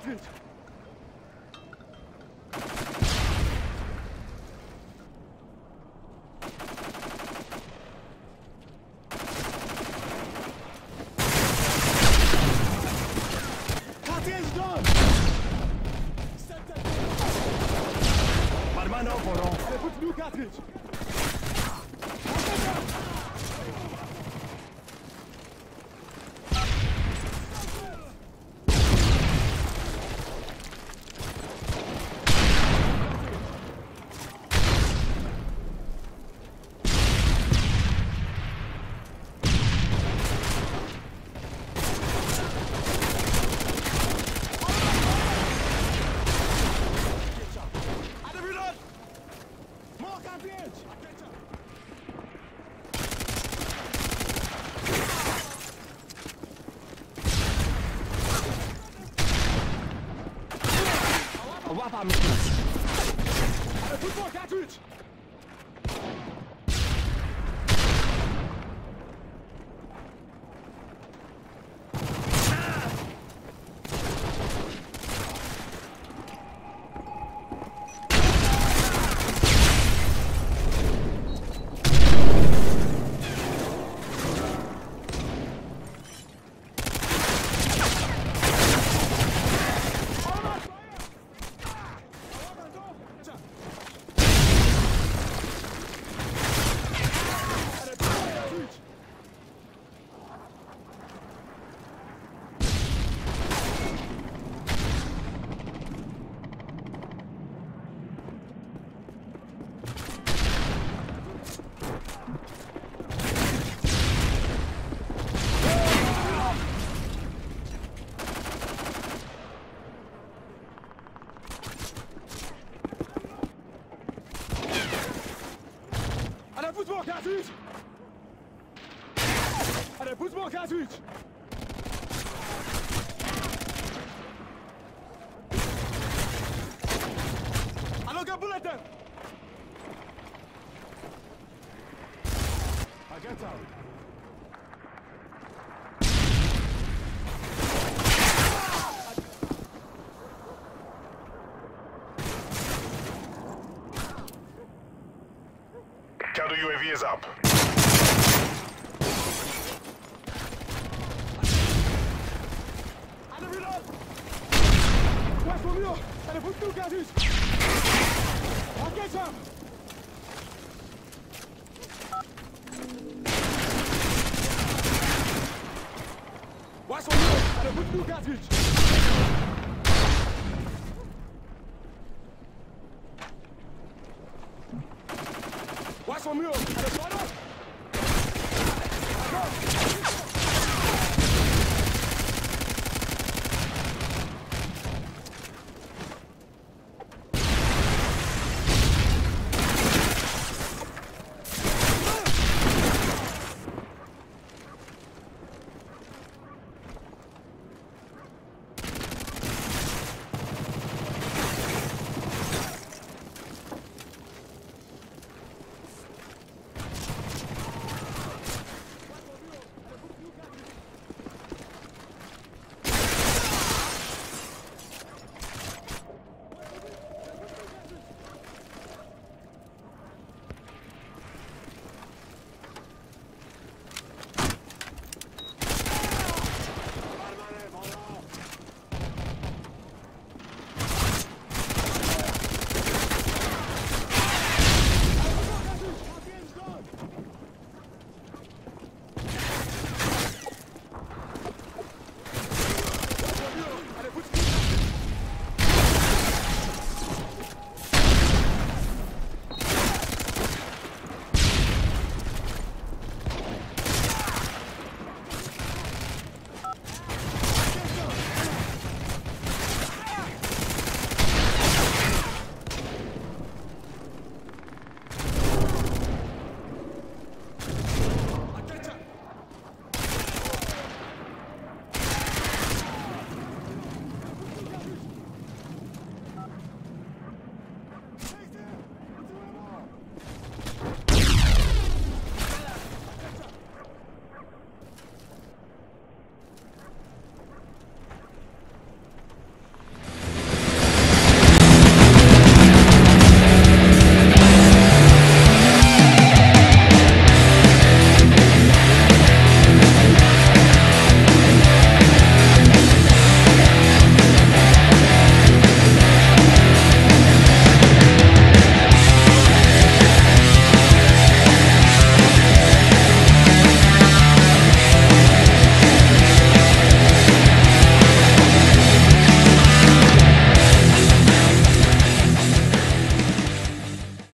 for me, and I put new cartridge. Łapa Cartridge! I don't get bullet then! I get out. UAV is up. I reload! West Go!